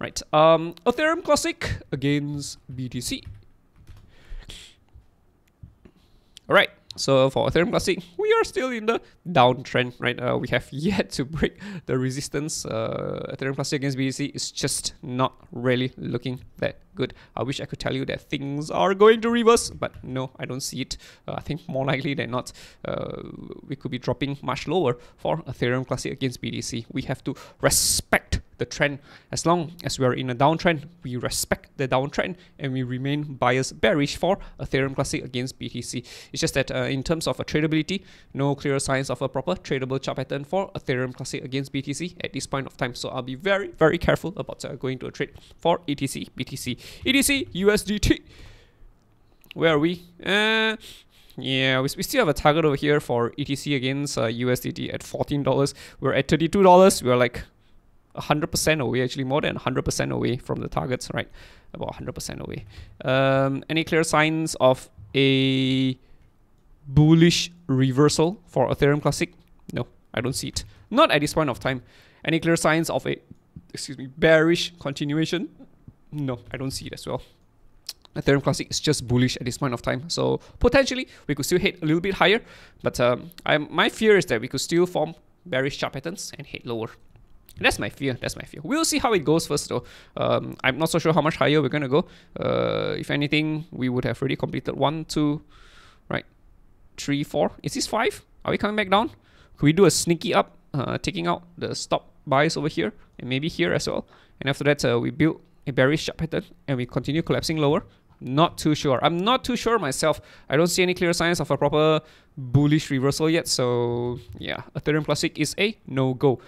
Right, um, Ethereum Classic against BTC. All right, so for Ethereum Classic, we are still in the downtrend, right? Uh, we have yet to break the resistance. Uh, Ethereum Classic against BTC is just not really looking that good. I wish I could tell you that things are going to reverse, but no, I don't see it. Uh, I think more likely than not, uh, we could be dropping much lower for Ethereum Classic against BTC. We have to respect the trend. As long as we are in a downtrend, we respect the downtrend and we remain bias bearish for Ethereum Classic against BTC. It's just that uh, in terms of a tradability, no clear signs of a proper tradable chart pattern for Ethereum Classic against BTC at this point of time. So I'll be very, very careful about uh, going to a trade for ETC, BTC, ETC, USDT. Where are we? Uh, yeah, we, we still have a target over here for ETC against uh, USDT at $14. We're at $32. We're like 100% away, actually more than 100% away from the targets, right? About 100% away. Um, any clear signs of a bullish reversal for Ethereum Classic? No, I don't see it. Not at this point of time. Any clear signs of a, excuse me, bearish continuation? No, I don't see it as well. Ethereum Classic is just bullish at this point of time. So potentially we could still hit a little bit higher, but um, I'm, my fear is that we could still form bearish chart patterns and hit lower. That's my fear. That's my fear. We'll see how it goes first, though. Um, I'm not so sure how much higher we're gonna go. Uh, if anything, we would have already completed one, two, right, three, four. Is this five? Are we coming back down? Could we do a sneaky up, uh, taking out the stop buys over here and maybe here as well? And after that, uh, we build a bearish chart pattern and we continue collapsing lower. Not too sure. I'm not too sure myself. I don't see any clear signs of a proper bullish reversal yet. So yeah, Ethereum Classic is a no-go.